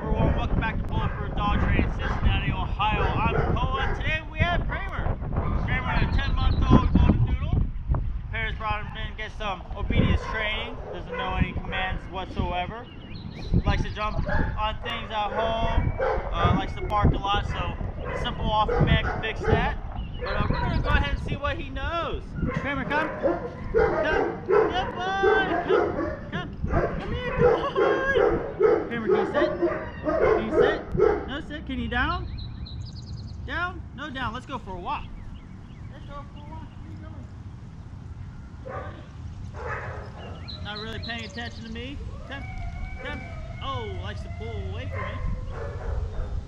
everyone. Welcome back to Bulletproof Dog Training, Cincinnati, Ohio. I'm Koa. Today we have Kramer. Kramer is a 10-month-old golden doodle. Parents brought him in to get some obedience training. Doesn't know any commands whatsoever. Likes to jump on things at home. Uh, likes to bark a lot, so simple off command can fix that. But uh, we're going to go ahead and see what he knows. Kramer, come. Come. Good boy. Come. Come. Come here. Can down? Down? No down. Let's go for a walk. Let's go for a walk. Not really paying attention to me. Come. Come. Oh, likes to pull away from me.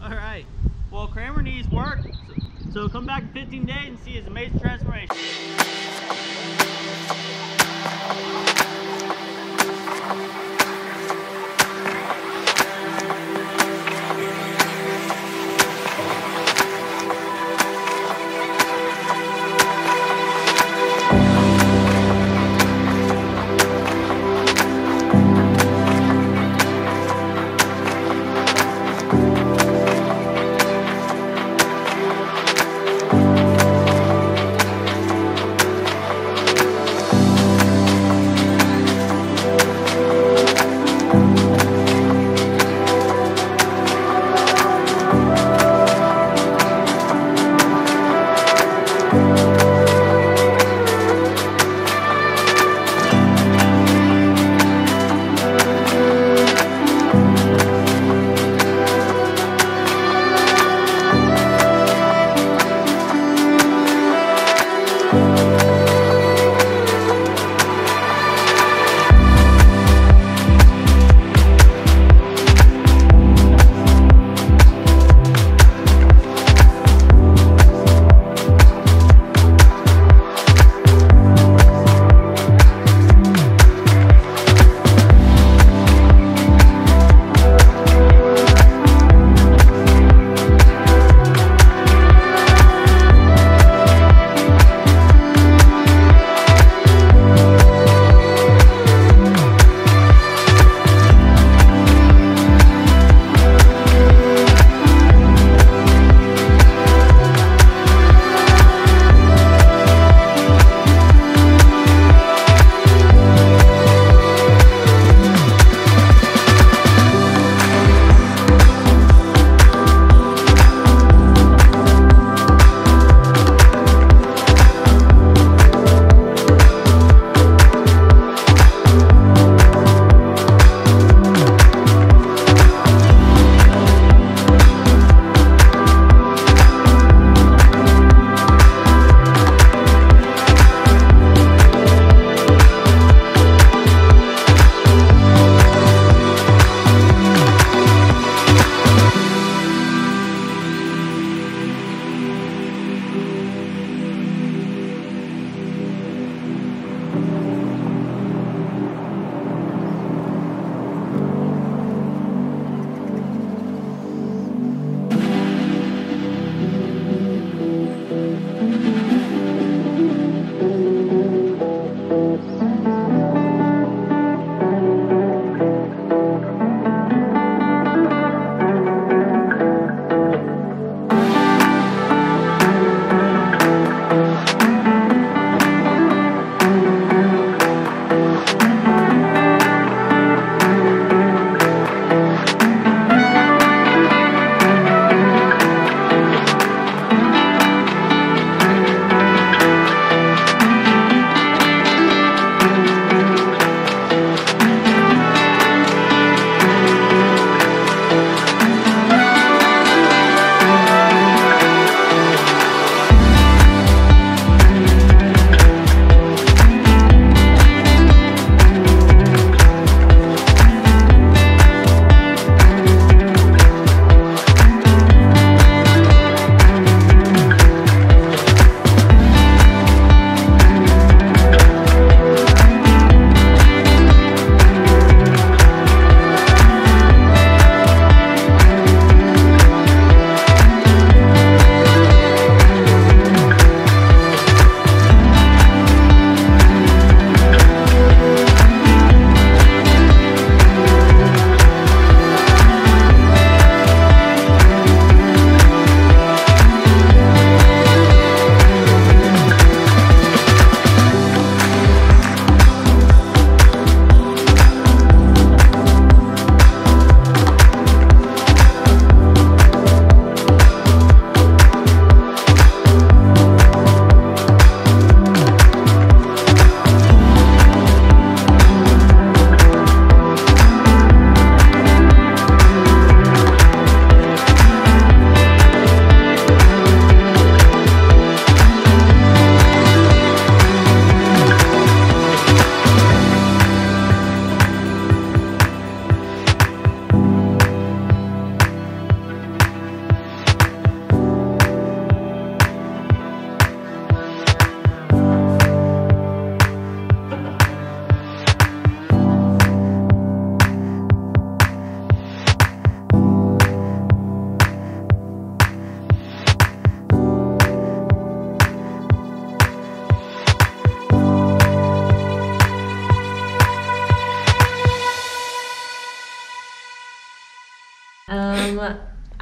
All right. Well, Kramer needs work. So come back in 15 days and see his amazing transformation.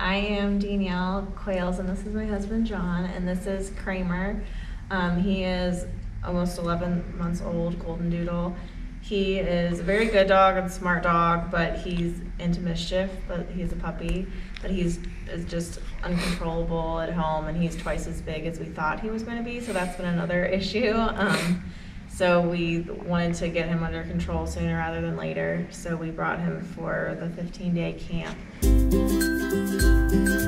I am Danielle Quails, and this is my husband John, and this is Kramer. Um, he is almost 11 months old, Golden Doodle. He is a very good dog and smart dog, but he's into mischief. But he's a puppy, but he's is just uncontrollable at home, and he's twice as big as we thought he was going to be. So that's been another issue. Um, so we wanted to get him under control sooner rather than later. So we brought him for the 15 day camp. thank you